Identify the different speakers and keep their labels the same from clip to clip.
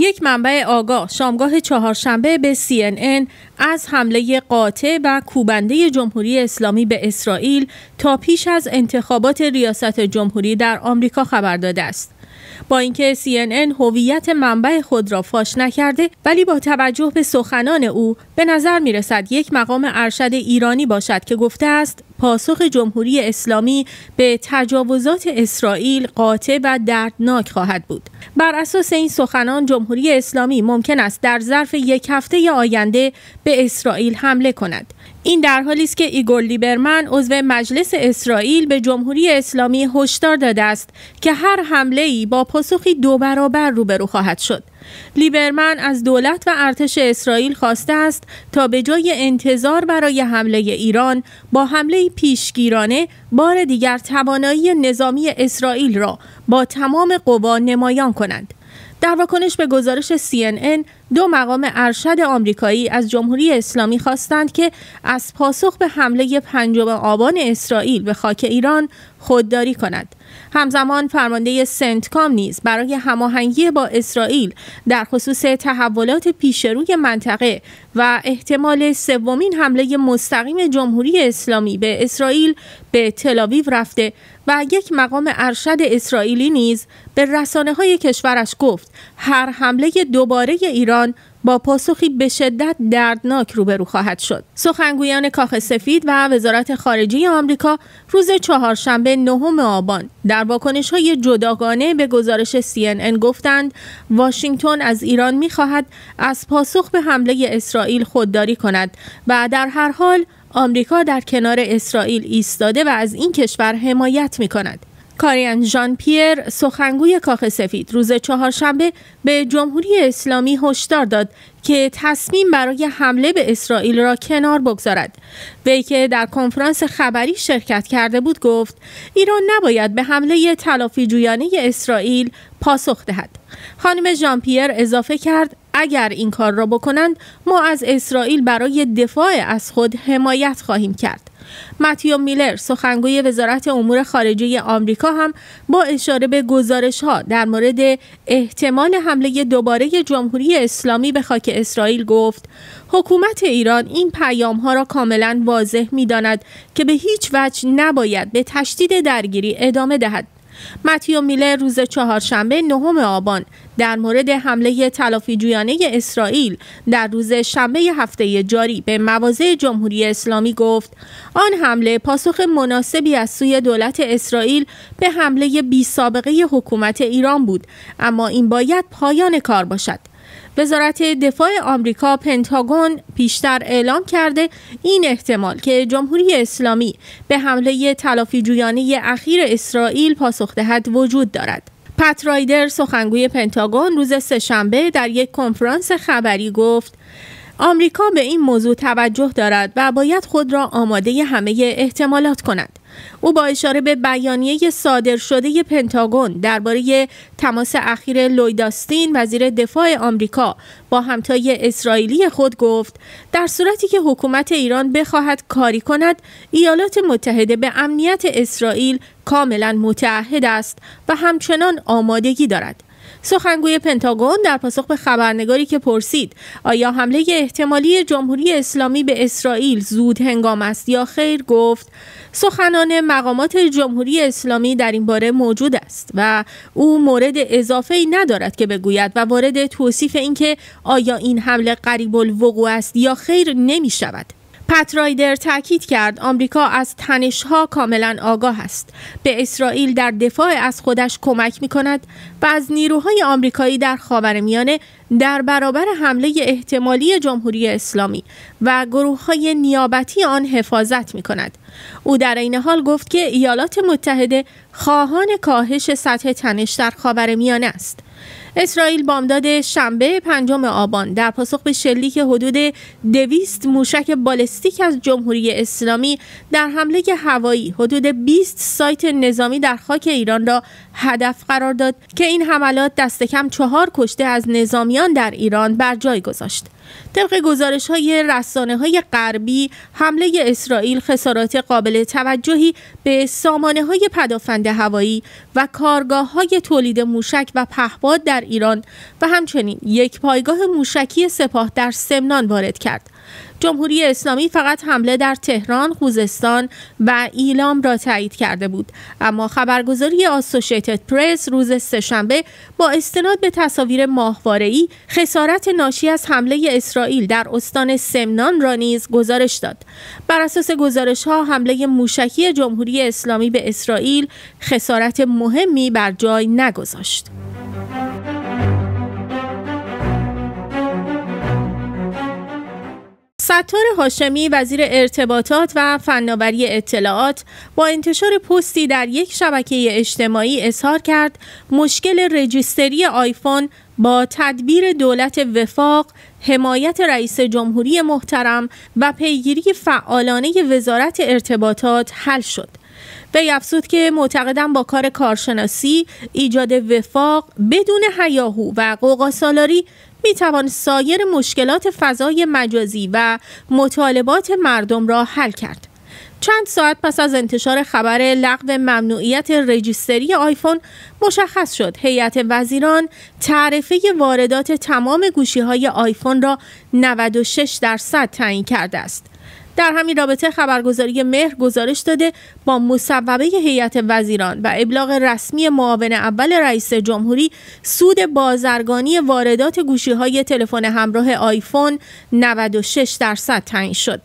Speaker 1: یک منبع آگاه شامگاه چهارشنبه به CNN از حمله قاطع و کوبنده جمهوری اسلامی به اسرائیل تا پیش از انتخابات ریاست جمهوری در آمریکا خبر داده است. با اینکه CNN هویت منبع خود را فاش نکرده ولی با توجه به سخنان او به نظر می رسد یک مقام ارشد ایرانی باشد که گفته است پاسخ جمهوری اسلامی به تجاوزات اسرائیل قاطع و دردناک خواهد بود. بر اساس این سخنان جمهوری اسلامی ممکن است در ظرف یک هفته آینده به اسرائیل حمله کند. این در حالی است که ایگور لیبرمن عضو مجلس اسرائیل به جمهوری اسلامی هشدار داده است که هر حمله ای با پاسخی دو برابر روبرو خواهد شد. لیبرمن از دولت و ارتش اسرائیل خواسته است تا به جای انتظار برای حمله ایران با حمله پیشگیرانه بار دیگر توانایی نظامی اسرائیل را با تمام قوا نمایان کنند. در واکنش به گزارش CNN دو مقام ارشد آمریکایی از جمهوری اسلامی خواستند که از پاسخ به حمله پنجم آبان اسرائیل به خاک ایران خودداری کند. همزمان فرمانده سنتکام نیز برای هماهنگی با اسرائیل در خصوص تحولات پیشروی منطقه و احتمال سومین حمله مستقیم جمهوری اسلامی به اسرائیل به تلاویو رفته و یک مقام ارشد اسرائیلی نیز به رسانه های کشورش گفت هر حمله دوباره ایران با پاسخی به شدت دردناک روبرو خواهد شد. سخنگویان کاخ سفید و وزارت خارجه آمریکا روز چهارشنبه نهم آبان در واکنش های جداگانه به گزارش CNN گفتند واشنگتن از ایران می‌خواهد از پاسخ به حمله اسرائیل خودداری کند و در هر حال آمریکا در کنار اسرائیل ایستاده و از این کشور حمایت می کند. کاریان ژان پیر سخنگوی کاخ سفید روز چهارشنبه به جمهوری اسلامی هشدار داد که تصمیم برای حمله به اسرائیل را کنار بگذارد وی که در کنفرانس خبری شرکت کرده بود گفت ایران نباید به حمله تلافی جویانه اسرائیل پاسخ دهد خانم ژان پیر اضافه کرد اگر این کار را بکنند ما از اسرائیل برای دفاع از خود حمایت خواهیم کرد. متیو میلر سخنگوی وزارت امور خارجه آمریکا هم با اشاره به گزارش ها در مورد احتمال حمله دوباره جمهوری اسلامی به خاک اسرائیل گفت حکومت ایران این پیام ها را کاملا واضح می داند که به هیچ وجه نباید به تشدید درگیری ادامه دهد. متیو میلر روز چهارشنبه نهم آبان در مورد حمله تلافی جویانه اسرائیل در روز شنبه هفته جاری به مواضع جمهوری اسلامی گفت آن حمله پاسخ مناسبی از سوی دولت اسرائیل به حمله بی سابقه حکومت ایران بود اما این باید پایان کار باشد وزارت دفاع آمریکا پنتاگون پیشتر اعلام کرده این احتمال که جمهوری اسلامی به حمله تلافی جویانه اخیر اسرائیل پاسخ دهد وجود دارد. پت رایدر سخنگوی پنتاگون روز سهشنبه در یک کنفرانس خبری گفت آمریکا به این موضوع توجه دارد و باید خود را آماده همه احتمالات کند. او با اشاره به بیانیه صادر شده پنتاگون درباره تماس اخیر لویداستین وزیر دفاع آمریکا با همتای اسرائیلی خود گفت در صورتی که حکومت ایران بخواهد کاری کند ایالات متحده به امنیت اسرائیل کاملا متعهد است و همچنان آمادگی دارد. سخنگوی پنتاگون در پاسخ به خبرنگاری که پرسید آیا حمله احتمالی جمهوری اسلامی به اسرائیل زود هنگام است یا خیر گفت سخنان مقامات جمهوری اسلامی در این باره موجود است و او مورد اضافه ای ندارد که بگوید و وارد توصیف اینکه آیا این حمله قریب الوقوع است یا خیر نمی شود. پت رایدر تاکید کرد آمریکا از تنشها کاملا آگاه است به اسرائیل در دفاع از خودش کمک می کند و از نیروهای آمریکایی در خاورمیانه در برابر حمله احتمالی جمهوری اسلامی و گروه های نیابتی آن حفاظت می کند. او در این حال گفت که ایالات متحده خواهان کاهش سطح تنش در خاورمیانه است. اسرائیل بامداد شنبه پنجم آبان در پاسخ به شلیک حدود دویست موشک بالستیک از جمهوری اسلامی در حمله هوایی حدود 20 سایت نظامی در خاک ایران را هدف قرار داد که این حملات دست کم چهار کشته از نظامیان در ایران بر جای گذاشت. طبق گزارش های رسانه های غربی حمله اسرائیل خسارات قابل توجهی به سامانه های پدافند هوایی و کارگاه های تولید موشک و پهپاد در ایران و همچنین یک پایگاه موشکی سپاه در سمنان وارد کرد. جمهوری اسلامی فقط حمله در تهران، خوزستان و ایلام را تایید کرده بود. اما خبرگزاری آسوشیتد پرس روز سهشنبه با استناد به تصاویر ماهواره‌ای خسارت ناشی از حمله اسرائیل در استان سمنان را نیز گزارش داد. بر اساس گزارش ها حمله موشکی جمهوری اسلامی به اسرائیل خسارت مهمی بر جای نگذاشت. ستار هاشمی وزیر ارتباطات و فناوری اطلاعات با انتشار پستی در یک شبکه اجتماعی اظهار کرد مشکل رجیستری آیفون با تدبیر دولت وفاق حمایت رئیس جمهوری محترم و پیگیری فعالانه وزارت ارتباطات حل شد. وی افزود که معتقدم با کار کارشناسی ایجاد وفاق بدون هیاهو و قوقاسالاری می توان سایر مشکلات فضای مجازی و مطالبات مردم را حل کرد. چند ساعت پس از انتشار خبر لغو ممنوعیت رجیستری آیفون مشخص شد هیئت وزیران تعرفه واردات تمام گوشی های آیفون را 96 درصد تعیین کرده است. در همین رابطه خبرگزاری مهر گزارش داده با مصوبه هیئت وزیران و ابلاغ رسمی معاون اول رئیس جمهوری سود بازرگانی واردات گوشی های تلفن همراه آیفون 96 درصد تعیین شد.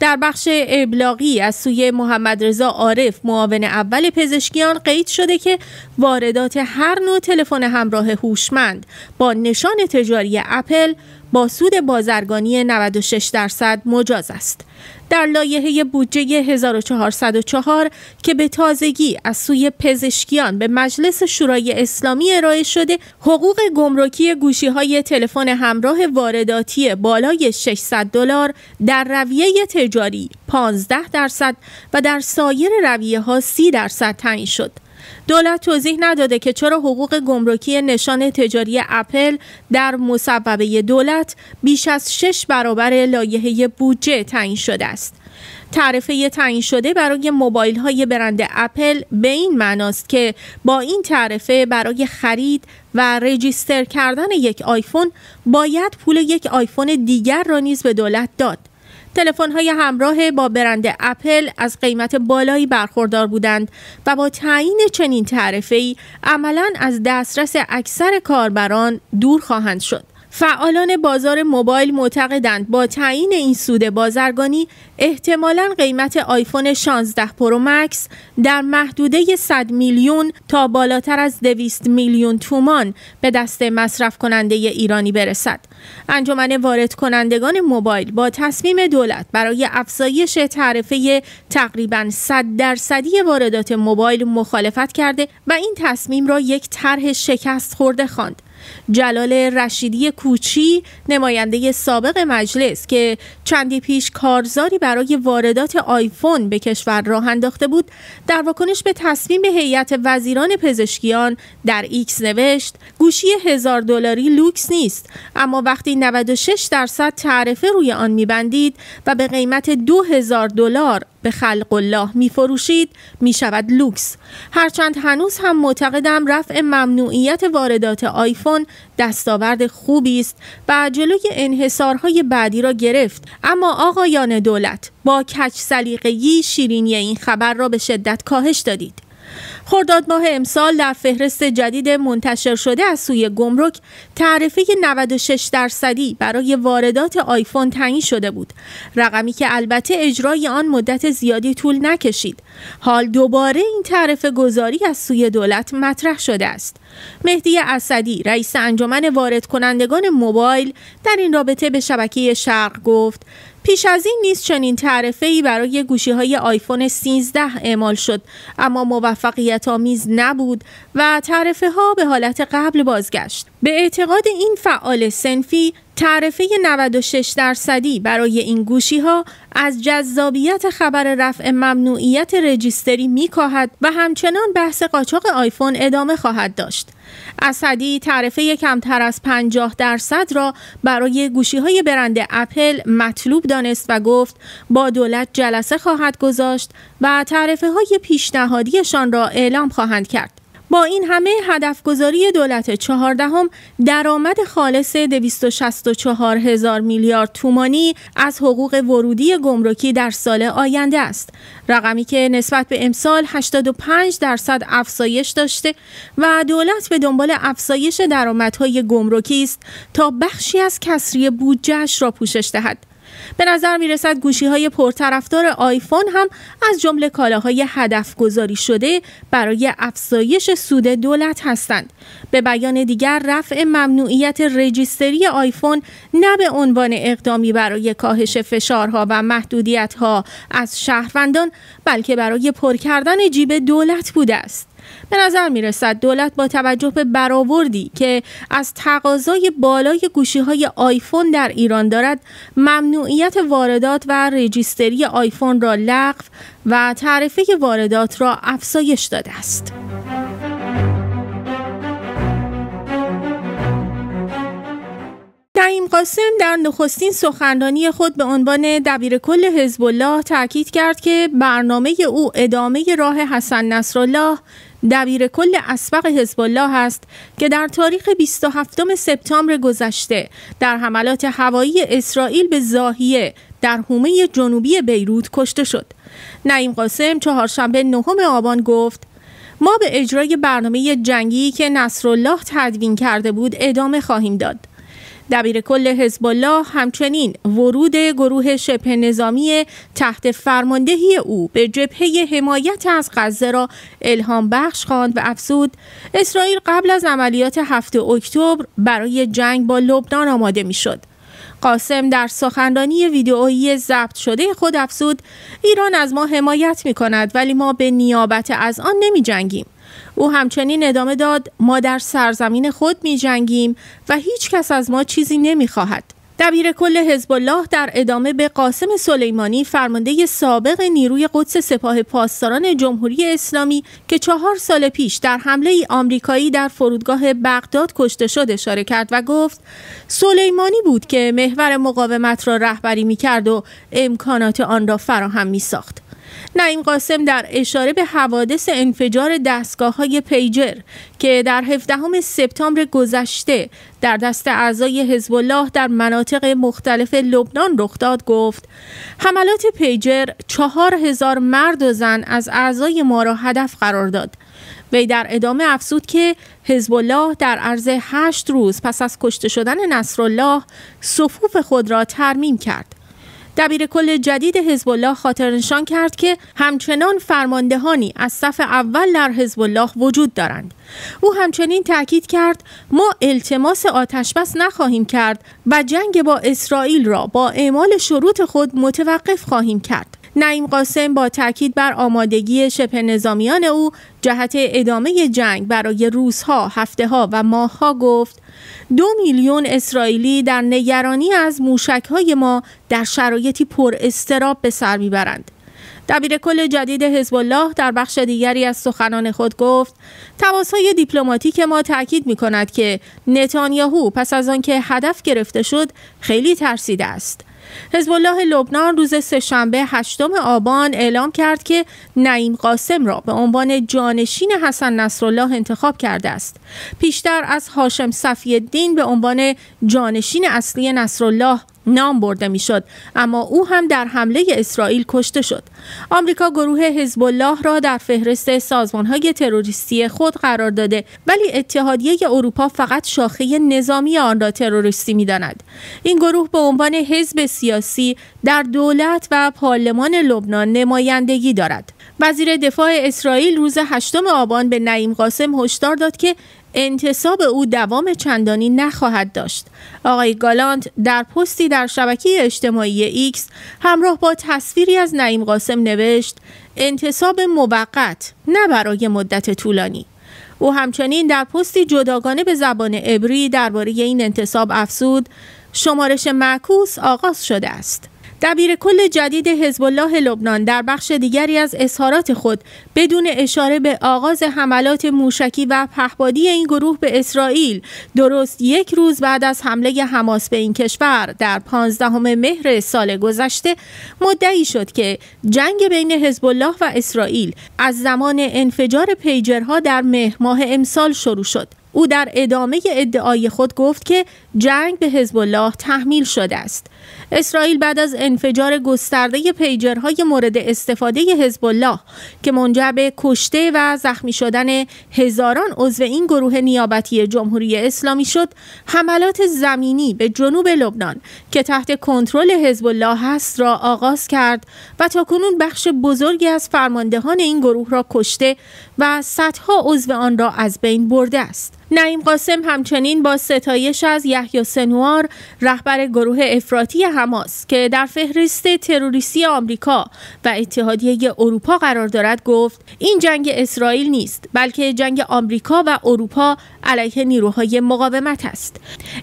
Speaker 1: در بخش ابلاغی از سوی محمد رضا عارف معاون اول پزشکیان قید شده که واردات هر نوع تلفن همراه هوشمند با نشان تجاری اپل با سود بازرگانی 96 درصد مجاز است. در لایحه بودجه 1404 که به تازگی از سوی پزشکیان به مجلس شورای اسلامی ارائه شده حقوق گمرکی گوشی های تلفن همراه وارداتی بالای 600 دلار در رویه تجاری 15 درصد و در سایر رویه ها 30 درصد تعیین شد. دولت توضیح نداده که چرا حقوق گمرکی نشان تجاری اپل در مصوبه دولت بیش از شش برابر لایحه بودجه تعیین شده است. تعرفه تعیین شده برای موبایل های برند اپل به این معناست که با این تعرفه برای خرید و رجیستر کردن یک آیفون باید پول یک آیفون دیگر را نیز به دولت داد. تلفن های همراه با برند اپل از قیمت بالایی برخوردار بودند و با تعیین چنین تعرفه ای عملا از دسترس اکثر کاربران دور خواهند شد. فعالان بازار موبایل معتقدند با تعیین این سود بازرگانی احتمالا قیمت آیفون 16 پرو مکس در محدوده 100 میلیون تا بالاتر از 200 میلیون تومان به دست مصرف کننده ایرانی برسد. انجمن وارد کنندگان موبایل با تصمیم دولت برای افزایش تعرفه تقریبا 100 درصدی واردات موبایل مخالفت کرده و این تصمیم را یک طرح شکست خورده خواند. جلال رشیدی کوچی نماینده سابق مجلس که چندی پیش کارزاری برای واردات آیفون به کشور راه انداخته بود در واکنش به تصمیم هیئت وزیران پزشکیان در ایکس نوشت گوشی هزار دلاری لوکس نیست اما وقتی 96 درصد تعرفه روی آن میبندید و به قیمت دو هزار دلار به خلق الله می فروشید می شود لوکس. هرچند هنوز هم معتقدم رفع ممنوعیت واردات آیفون دستاورد خوبی است و جلوی انحصارهای بعدی را گرفت. اما آقایان دولت با کچ سلیقگی شیرینی این خبر را به شدت کاهش دادید. خرداد ماه امسال در فهرست جدید منتشر شده از سوی گمرک تعرفه 96 درصدی برای واردات آیفون تعیین شده بود. رقمی که البته اجرای آن مدت زیادی طول نکشید. حال دوباره این تعرفه گذاری از سوی دولت مطرح شده است. مهدی اسدی رئیس انجمن وارد کنندگان موبایل در این رابطه به شبکه شرق گفت پیش از این نیز چنین تعرفه ای برای گوشی های آیفون 13 اعمال شد. اما موفقیت آمیز نبود و تعرفه ها به حالت قبل بازگشت. به اعتقاد این فعال سنفی تعرفه 96 درصدی برای این گوشی ها از جذابیت خبر رفع ممنوعیت رجیستری میکاهد و همچنان بحث قاچاق آیفون ادامه خواهد داشت. اسدی تعرفه کمتر از 50 درصد را برای گوشی های برند اپل مطلوب دانست و گفت با دولت جلسه خواهد گذاشت و تعرفه های پیشنهادیشان را اعلام خواهند کرد. با این همه هدفگذاری دولت چهاردهم درآمد خالص 264 هزار میلیارد تومانی از حقوق ورودی گمرکی در سال آینده است. رقمی که نسبت به امسال 85 درصد افزایش داشته و دولت به دنبال افزایش درآمدهای گمرکی است تا بخشی از کسری بودجهش را پوشش دهد. به نظر می رسد گوشی های پرطرفدار آیفون هم از جمله کالاهای هدف گذاری شده برای افزایش سود دولت هستند. به بیان دیگر رفع ممنوعیت رجیستری آیفون نه به عنوان اقدامی برای کاهش فشارها و محدودیتها از شهروندان بلکه برای پر کردن جیب دولت بوده است. به نظر می رسد دولت با توجه به برآوردی که از تقاضای بالای گوشی های آیفون در ایران دارد ممنوعیت واردات و رجیستری آیفون را لغو و تعرفه واردات را افزایش داده است. نعیم قاسم در نخستین سخنرانی خود به عنوان دبیر کل حزب الله تاکید کرد که برنامه او ادامه راه حسن نصرالله دبیر کل اسبق حزب الله است که در تاریخ 27 سپتامبر گذشته در حملات هوایی اسرائیل به زاهیه در حومه جنوبی بیروت کشته شد. نعیم قاسم چهارشنبه نهم آبان گفت ما به اجرای برنامه جنگی که نصرالله تدوین کرده بود ادامه خواهیم داد. دبیر کل حزب الله همچنین ورود گروه شبه نظامی تحت فرماندهی او به جبهه حمایت از غزه را الهام بخش خواند و افزود اسرائیل قبل از عملیات هفته اکتبر برای جنگ با لبنان آماده می‌شد. قاسم در سخنرانی ویدئویی ضبط شده خود افزود ایران از ما حمایت می کند ولی ما به نیابت از آن نمی جنگیم. او همچنین ادامه داد ما در سرزمین خود می جنگیم و هیچ کس از ما چیزی نمی خواهد. دبیر کل حزب الله در ادامه به قاسم سلیمانی فرمانده سابق نیروی قدس سپاه پاسداران جمهوری اسلامی که چهار سال پیش در حمله ای آمریکایی در فرودگاه بغداد کشته شد اشاره کرد و گفت سلیمانی بود که محور مقاومت را رهبری می کرد و امکانات آن را فراهم می ساخت. نعیم قاسم در اشاره به حوادث انفجار دستگاه های پیجر که در 17 سپتامبر گذشته در دست اعضای حزب الله در مناطق مختلف لبنان رخ داد گفت حملات پیجر چهار هزار مرد و زن از اعضای ما را هدف قرار داد. وی در ادامه افزود که حزب الله در عرض هشت روز پس از کشته شدن نصرالله صفوف خود را ترمیم کرد. دبیر کل جدید حزب الله خاطر نشان کرد که همچنان فرماندهانی از صف اول در حزب الله وجود دارند. او همچنین تاکید کرد ما التماس آتش بس نخواهیم کرد و جنگ با اسرائیل را با اعمال شروط خود متوقف خواهیم کرد. نعیم قاسم با تاکید بر آمادگی شبه نظامیان او جهت ادامه جنگ برای روزها، هفته ها و ماهها گفت دو میلیون اسرائیلی در نگرانی از موشکهای ما در شرایطی پر استراب به سر می‌برند. دبیر کل جدید حزب الله در بخش دیگری از سخنان خود گفت تماسهای دیپلماتیک ما تاکید می کند که نتانیاهو پس از آنکه هدف گرفته شد خیلی ترسیده است حزب الله لبنان روز سهشنبه هشتم آبان اعلام کرد که نعیم قاسم را به عنوان جانشین حسن نصرالله انتخاب کرده است. پیشتر از هاشم صفی الدین به عنوان جانشین اصلی نصرالله نام برده می‌شد اما او هم در حمله اسرائیل کشته شد. آمریکا گروه حزب الله را در فهرست سازمانهای تروریستی خود قرار داده ولی اتحادیه اروپا فقط شاخه نظامی آن را تروریستی می‌داند. این گروه به عنوان حزب سیاسی در دولت و پارلمان لبنان نمایندگی دارد. وزیر دفاع اسرائیل روز هشتم آبان به نعیم قاسم هشدار داد که انتصاب او دوام چندانی نخواهد داشت. آقای گالانت در پستی در شبکه اجتماعی ایکس همراه با تصویری از نعیم قاسم نوشت انتصاب موقت نه برای مدت طولانی. او همچنین در پستی جداگانه به زبان عبری درباره این انتصاب افزود شمارش معکوس آغاز شده است دبیر کل جدید حزب الله لبنان در بخش دیگری از اظهارات خود بدون اشاره به آغاز حملات موشکی و پهپادی این گروه به اسرائیل درست یک روز بعد از حمله حماس به این کشور در 15 مهر سال گذشته مدعی شد که جنگ بین حزب الله و اسرائیل از زمان انفجار پیجرها در مهر ماه امسال شروع شد. او در ادامه ادعای خود گفت که جنگ به حزب الله تحمیل شده است. اسرائیل بعد از انفجار گسترده پیجرهای مورد استفاده حزب الله که منجر به کشته و زخمی شدن هزاران عضو این گروه نیابتی جمهوری اسلامی شد حملات زمینی به جنوب لبنان که تحت کنترل حزب الله است را آغاز کرد و تاکنون بخش بزرگی از فرماندهان این گروه را کشته و صدها عضو آن را از بین برده است. نعیم قاسم همچنین با ستایش از یحیی سنوار رهبر گروه افراطی حماس که در فهرست تروریستی آمریکا و اتحادیه اروپا قرار دارد گفت این جنگ اسرائیل نیست بلکه جنگ آمریکا و اروپا علیه نیروهای مقاومت است.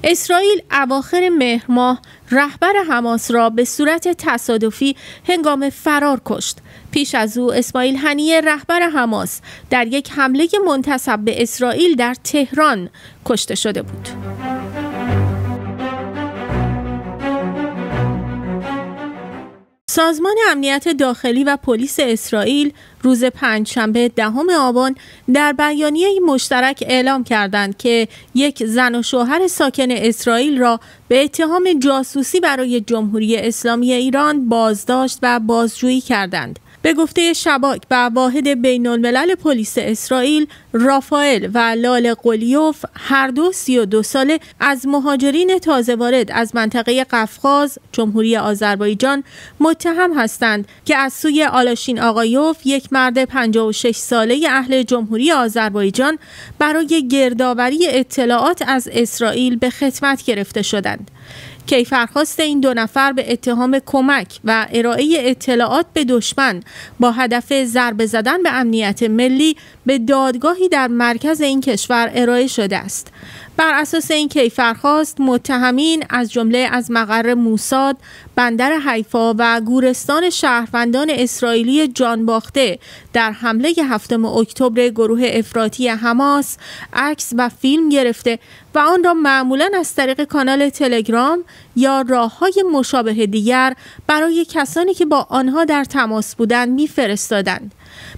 Speaker 1: اسرائیل اواخر مهر ماه رهبر حماس را به صورت تصادفی هنگام فرار کشت. پیش از او اسماعیل هنیه رهبر حماس در یک حمله منتصب به اسرائیل در تهران کشته شده بود. سازمان امنیت داخلی و پلیس اسرائیل روز پنجشنبه دهم آبان در بیانیه مشترک اعلام کردند که یک زن و شوهر ساکن اسرائیل را به اتهام جاسوسی برای جمهوری اسلامی ایران بازداشت و بازجویی کردند. به گفته شباک و واحد بین الملل پلیس اسرائیل رافائل و لال قلیوف هر دو سی و دو ساله از مهاجرین تازه وارد از منطقه قفقاز جمهوری آذربایجان متهم هستند که از سوی آلاشین آقایوف یک مرد 56 ساله اهل جمهوری آذربایجان برای گردآوری اطلاعات از اسرائیل به خدمت گرفته شدند. کیفرخواست این دو نفر به اتهام کمک و ارائه اطلاعات به دشمن با هدف ضربه زدن به امنیت ملی به دادگاهی در مرکز این کشور ارائه شده است. بر اساس این کیفرخواست متهمین از جمله از مقر موساد، بندر حیفا و گورستان شهروندان اسرائیلی جانباخته در حمله هفتم اکتبر گروه افراطی حماس عکس و فیلم گرفته و آن را معمولا از طریق کانال تلگرام یا راه های مشابه دیگر برای کسانی که با آنها در تماس بودند میفرستادند.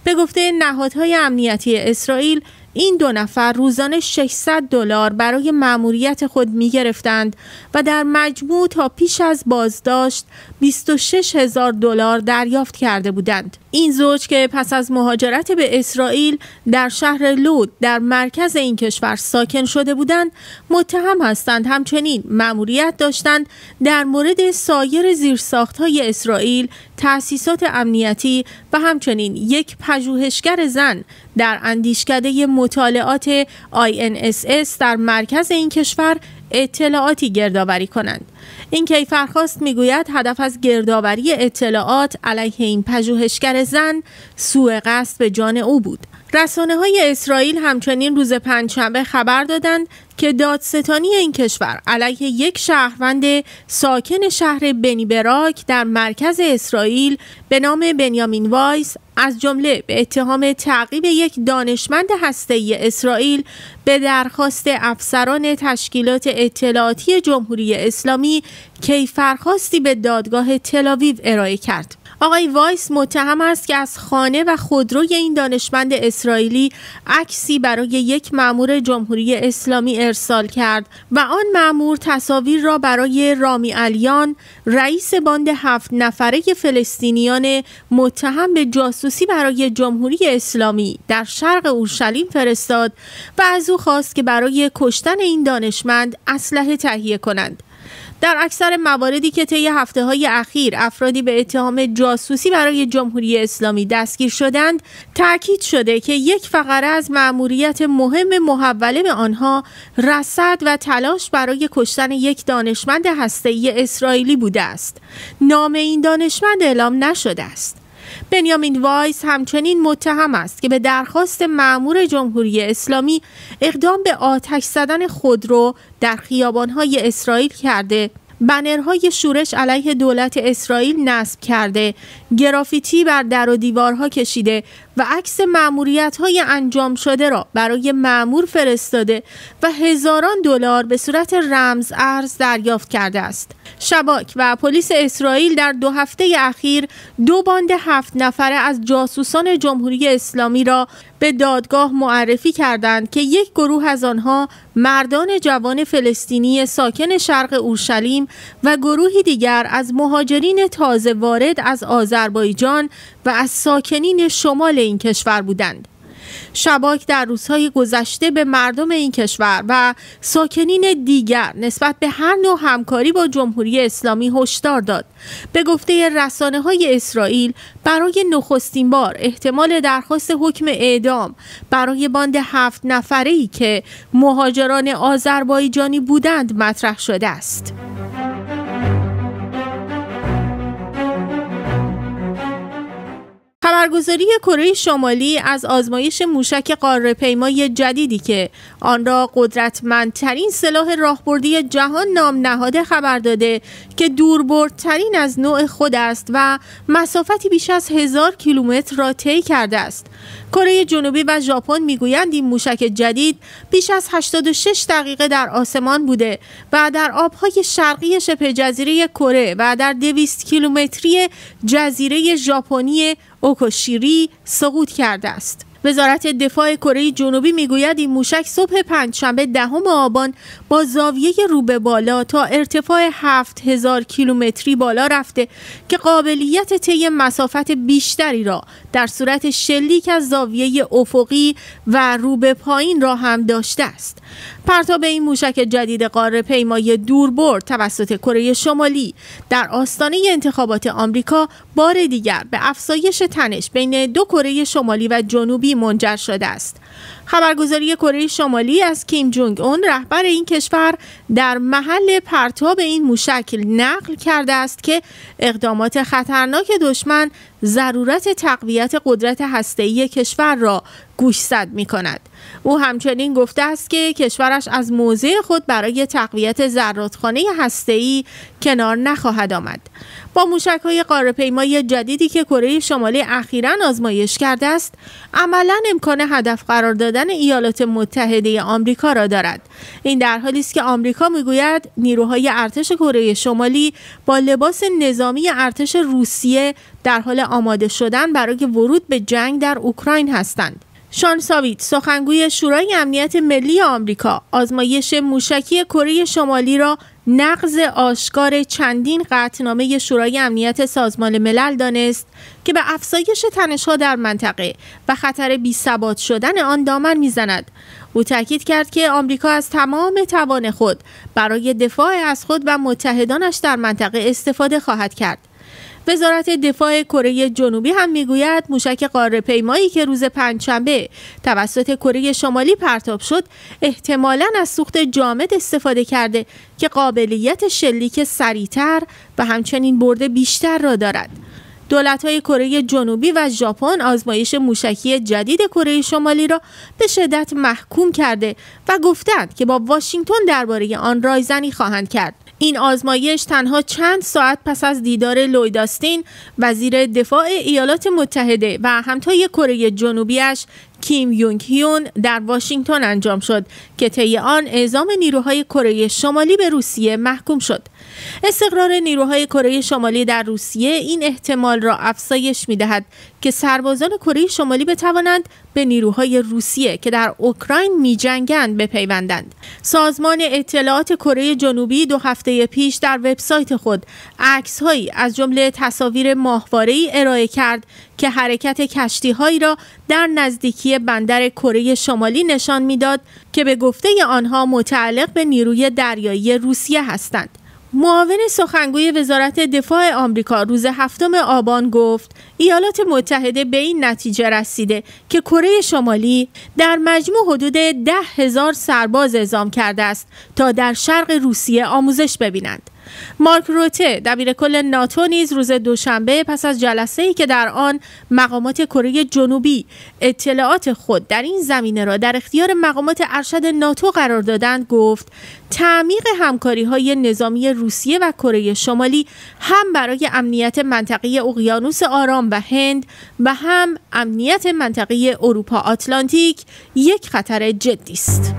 Speaker 1: به گفته نهادهای امنیتی اسرائیل این دو نفر روزانه 600 دلار برای مأموریت خود می گرفتند و در مجموع تا پیش از بازداشت 26 هزار دلار دریافت کرده بودند. این زوج که پس از مهاجرت به اسرائیل در شهر لود در مرکز این کشور ساکن شده بودند متهم هستند همچنین مأموریت داشتند در مورد سایر زیرساختهای اسرائیل تأسیسات امنیتی و همچنین یک پژوهشگر زن در اندیشکده مطالعات INSS در مرکز این کشور اطلاعاتی گردآوری کنند. این کیفرخواست می‌گوید هدف از گردآوری اطلاعات علیه این پژوهشگر زن سوء قصد به جان او بود. رسانه های اسرائیل همچنین روز پنجشنبه خبر دادند که دادستانی این کشور علیه یک شهروند ساکن شهر بنی براک در مرکز اسرائیل به نام بنیامین وایس از جمله به اتهام تعقیب یک دانشمند هسته‌ای اسرائیل به درخواست افسران تشکیلات اطلاعاتی جمهوری اسلامی کیفرخواستی به دادگاه تلاویو ارائه کرد. آقای وایس متهم است که از خانه و خودروی این دانشمند اسرائیلی عکسی برای یک مامور جمهوری اسلامی ارسال کرد و آن مامور تصاویر را برای رامی الیان رئیس باند هفت نفره فلسطینیان متهم به جاسوسی برای جمهوری اسلامی در شرق اورشلیم فرستاد و از او خواست که برای کشتن این دانشمند اسلحه تهیه کنند. در اکثر مواردی که طی هفته های اخیر افرادی به اتهام جاسوسی برای جمهوری اسلامی دستگیر شدند تاکید شده که یک فقره از مأموریت مهم محوله به آنها رصد و تلاش برای کشتن یک دانشمند هسته‌ای اسرائیلی بوده است. نام این دانشمند اعلام نشده است. بنیامین وایس همچنین متهم است که به درخواست معمور جمهوری اسلامی اقدام به آتش زدن خودرو در خیابانهای اسرائیل کرده. بنرهای شورش علیه دولت اسرائیل نصب کرده. گرافیتی بر در و دیوارها کشیده. و عکس معمولیت های انجام شده را برای معمور فرستاده و هزاران دلار به صورت رمز ارز دریافت کرده است. شباک و پلیس اسرائیل در دو هفته اخیر دو باند هفت نفره از جاسوسان جمهوری اسلامی را به دادگاه معرفی کردند که یک گروه از آنها مردان جوان فلسطینی ساکن شرق اورشلیم و گروهی دیگر از مهاجرین تازه وارد از آذربایجان و از ساکنین شمال این کشور بودند. شباک در روزهای گذشته به مردم این کشور و ساکنین دیگر نسبت به هر نوع همکاری با جمهوری اسلامی هشدار داد به گفته رسانه های اسرائیل برای نخستین بار احتمال درخواست حکم اعدام برای باند هفت نفره ای که مهاجران آذربایجانی بودند مطرح شده است. خبرگزاری کره شمالی از آزمایش موشک قاره پیمای جدیدی که آن را قدرتمندترین سلاح راهبردی جهان نام نهاده خبر داده که دوربردترین از نوع خود است و مسافتی بیش از هزار کیلومتر را طی کرده است. کره جنوبی و ژاپن می‌گویند این موشک جدید بیش از 86 دقیقه در آسمان بوده و در آبهای شرقی شبه جزیره کره و در 200 کیلومتری جزیره ژاپنی اوکوشیری سقوط کرده است. وزارت دفاع کره جنوبی می‌گوید این موشک صبح پنجشنبه دهم آبان با زاویه رو به بالا تا ارتفاع 7000 کیلومتری بالا رفته که قابلیت طی مسافت بیشتری را در صورت شلیک از زاویه افقی و رو به پایین را هم داشته است. پرتاب این موشک جدید قاره پیمای دوربرد توسط کره شمالی در آستانه انتخابات آمریکا بار دیگر به افزایش تنش بین دو کره شمالی و جنوبی منجر شده است. خبرگزاری کره شمالی از کیم جونگ اون رهبر این کشور در محل پرتاب این موشک نقل کرده است که اقدامات خطرناک دشمن ضرورت تقویت قدرت هسته‌ای کشور را گوشزد می کند. او همچنین گفته است که کشورش از موضع خود برای تقویت زرادخانه هسته‌ای کنار نخواهد آمد. با موشک های قاره جدیدی که کره شمالی اخیرا آزمایش کرده است، عملا امکان هدف قرار دادن ایالات متحده آمریکا را دارد. این در حالی است که آمریکا می‌گوید نیروهای ارتش کره شمالی با لباس نظامی ارتش روسیه در حال آماده شدن برای ورود به جنگ در اوکراین هستند. شان ساویت سخنگوی شورای امنیت ملی آمریکا. آزمایش موشکی کره شمالی را نقض آشکار چندین قطعنامه شورای امنیت سازمان ملل دانست که به افزایش تنشها در منطقه و خطر بی ثبات شدن آن دامن می‌زند. او تاکید کرد که آمریکا از تمام توان خود برای دفاع از خود و متحدانش در منطقه استفاده خواهد کرد. وزارت دفاع کره جنوبی هم می‌گوید موشک قاره پیمایی که روز پنجشنبه توسط کره شمالی پرتاب شد احتمالا از سوخت جامد استفاده کرده که قابلیت شلیک سریعتر و همچنین برد بیشتر را دارد. دولت های کره جنوبی و ژاپن آزمایش موشکی جدید کره شمالی را به شدت محکوم کرده و گفتند که با واشنگتن درباره آن رایزنی خواهند کرد. این آزمایش تنها چند ساعت پس از دیدار لویداستین وزیر دفاع ایالات متحده و همتای کره جنوبیش کیم یونگ هیون در واشنگتن انجام شد که طی آن اعزام نیروهای کره شمالی به روسیه محکوم شد استقرار نیروهای کره شمالی در روسیه این احتمال را افزایش می دهد که سربازان کره شمالی بتوانند به نیروهای روسیه که در اوکراین می جنگند بپیوندند. سازمان اطلاعات کره جنوبی دو هفته پیش در وبسایت خود عکس هایی از جمله تصاویر ماهواره ارائه کرد که حرکت کشتی هایی را در نزدیکی بندر کره شمالی نشان می‌داد که به گفته آنها متعلق به نیروی دریایی روسیه هستند. معاون سخنگوی وزارت دفاع آمریکا روز هفتم آبان گفت ایالات متحده به این نتیجه رسیده که کره شمالی در مجموع حدود ده هزار سرباز اعزام کرده است تا در شرق روسیه آموزش ببینند. مارک روته دبیر کل ناتو نیز روز دوشنبه پس از جلسه ای که در آن مقامات کره جنوبی اطلاعات خود در این زمینه را در اختیار مقامات ارشد ناتو قرار دادند گفت تعمیق همکاری های نظامی روسیه و کره شمالی هم برای امنیت منطقه اقیانوس آرام ایران و هند و هم امنیت منطقه اروپا آتلانتیک یک خطر جدی است.